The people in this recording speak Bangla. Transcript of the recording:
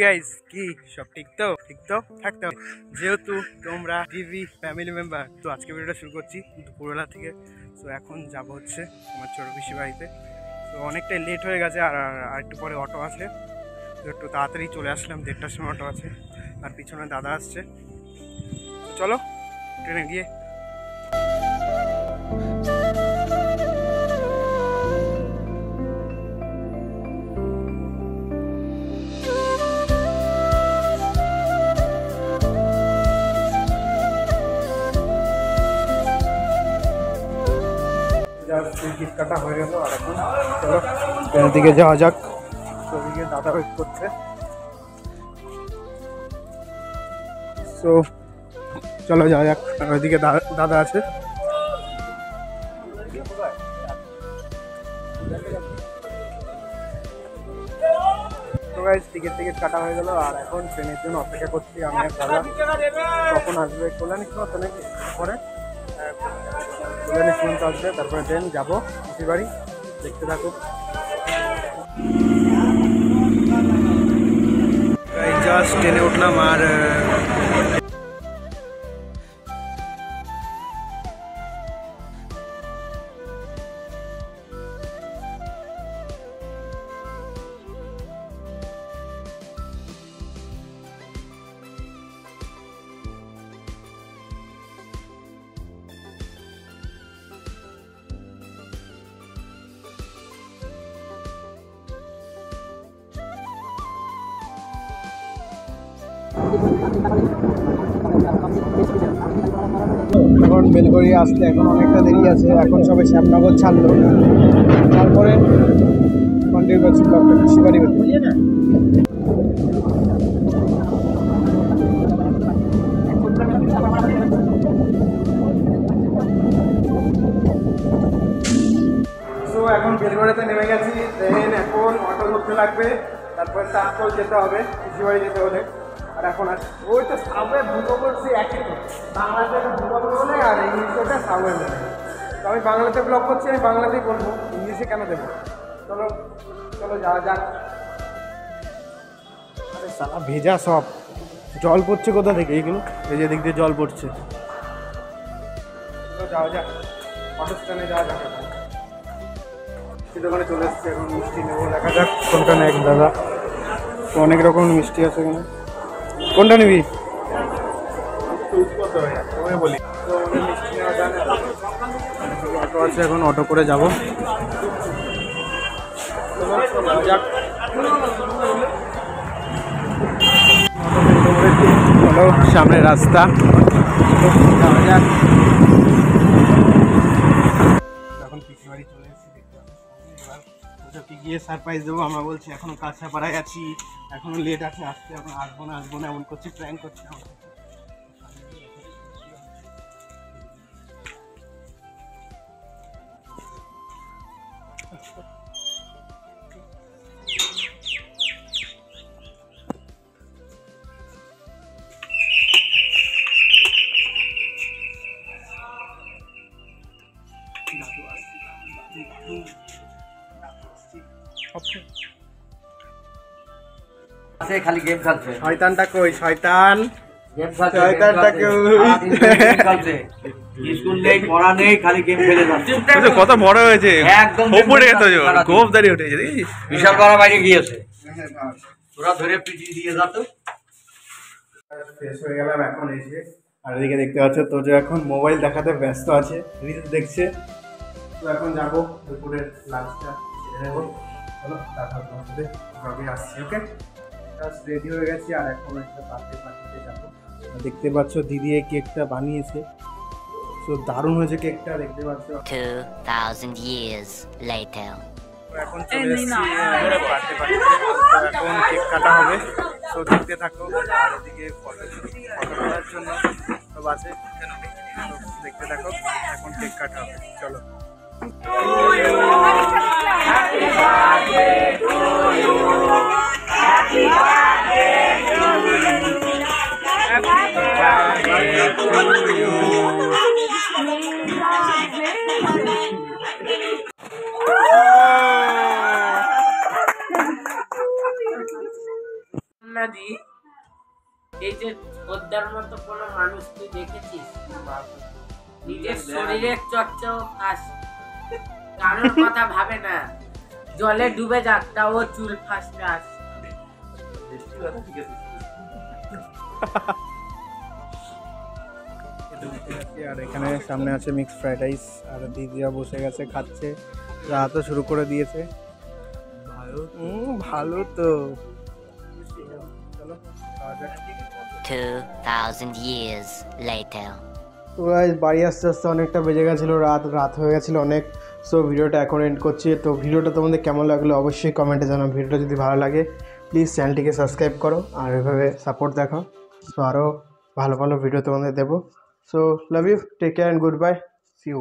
গাইস কি? সব তো? তো? থাকতে। যেহেতু তোমরা ফ্যামিলি মেম্বার, তো আজকে শুরু করছি দুপুরবেলা থেকে। এখন যাব হচ্ছে আমার পিসি তো অনেকটাই লেট হয়ে গেছে আর একটু পরে অটো আছে তো একটু তাড়াতাড়ি চলে আসলাম, দেড়টার সময় অটো আছে। আর পিছনে দাদা আসছে। চলো, ট্রেনে গিয়ে টিকিট কাটা হয়ে গেল আর এখন চলো দিকে যাওয়া যাক। ওদিকে দাদা ওয়েট করছে। সো চলো যাওয়া যাক। ওইদিকে দাদা আছে। গাইজ টিকিট টিকিট কাটা হয়ে গেল। আর এখন ট্রেনের জন্য অপেক্ষা করছি। আমি দাদা। কখন আসবে কল্যাণী সীমান্ত নাকি পরে। কল্যাণী সীমান্ত আসবে তারপরে ট্রেন যাব পিসির বাড়ি দেখতে থাকুক। জাস্ট ট্রেনে উঠলাম আর এখন বেলগড়িয়া আসতে এখন অনেকটা দেরি আছে, এখন সবাই শ্যামনগর ছাড়লো। তারপরে কন্টিনিউ করছি ব্লগটা সো এখন বেলগড়িয়াতে নেমে গেছি দেন এখন অটো ধরতে লাগবে, তারপরে তারপর যেতে হবে কৃষিবাড়ি যেতে হলে। আর এখন আর ওই তো সাবওয়ে ঢুকো বলছি একই তো। বাংলাতে ঢুকো বলে আর ইংলিশে সাবওয়ে বলে তো আমি বাংলাতে ব্লগ করছি, আমি বাংলাতেই বলব, ইংলিশে কেন দেবো? চলো চলো যাওয়া যাক। সারা ভেজা সব। জল পড়ছে কোথা থেকে? এইগুলো এই যে দিক দিয়ে জল পড়ছে। চলো যাওয়া যাক। অটো স্ট্যান্ডে যাওয়া যাক দোকানে চলে এসছে এখন, মিষ্টি নেব। দেখা যাক কোনটা এক দাদা। অনেক রকম মিষ্টি আছে এখানে। কোনটা নিবি? অটো আছে এখন অটো করে যাব। সামনে রাস্তা। যাওয়া যাক ওদেরকে গিয়ে সারপ্রাইজ দেবো। আমরা বলছি, এখনও কাছে পাড়ায় আছি, এখনও লেট আছে, আসতে এখন আসব না আসব না। এমন করছি প্ল্যান করছি সাথে। দাদু। আছে খালি গেম খেলছে। শয়তানটা কই? শয়তান? গেম খেলছে গেম খেলছে। স্কুল নেই পড়া নেই খালি গেম খেলে যাচ্ছে। কত বড় হয়েছে? একদম। গোপ দাঁড়িয়ে উঠেছে বিশাল পাড়া বাইরে গিয়েছে। তোরা ধরে পিটিয়ে দিয়ে যা তো। ফ্রেশ হয়ে গেলাম এখন এসে আর এদিকে দেখতে পাচ্ছ তোজো এখন মোবাইল দেখাতে ব্যস্ত আছে রিলস দেখছে। তো এখন যাব দুপুরের লাঞ্চটা সেরে নেব। চলো তারপর তোমার সাথে ব্লগে আসছি ওকে জাস্ট রেডি হয়ে গেছি আর এখন একটা বার্থডে পার্টিতে যাব। দেখতে পাচ্ছ দিদি এই কেকটা বানিয়েছে। তো দারুণ হয়েছে কেকটা দেখতে পাচ্ছ? 2,000 years later. তো এখন চলে এসেছি পার্টিতে এখন কেক কাটা হবে। তো দেখতে থাকো আর এদিকে ফটো ফটো তোলার জন্য সব আছে। দেখতে থাকো এখন কেক কাটা হবে। চলো। না দি এই যে খদ্দার মতো কোনো মানুষ তুই দেখেছিস? নিজের শরীরের চর্চাও ফাঁস কারোর কথা ভাবে না। জলে ডুবে যাক তাও চুল ফাঁসটাস আর এখানে সামনে আছে মিক্সড ফ্রাইড রাইস আর দিদিরা বসে গেছে খাচ্ছে। রাতও শুরু করে দিয়েছে। ভালো তো। 2,000 years later. তো গাইজ বাড়ি আসতে আসতে অনেকটা বেজে গেছিল রাত রাত হয়ে গেছিল অনেক। সো ভিডিওটা এখন এন্ড করছি। তো ভিডিওটা তোমাদের কেমন লাগল অবশ্যই কমেন্টে জানাও। ভিডিওটা যদি ভালো লাগে প্লিজ চ্যানেলটিকে সাবস্ক্রাইব করো আর এভাবে সাপোর্ট দেখাও। সো আরও ভালো ভালো ভিডিও তোমাদের দেবো। So love you take care and goodbye see you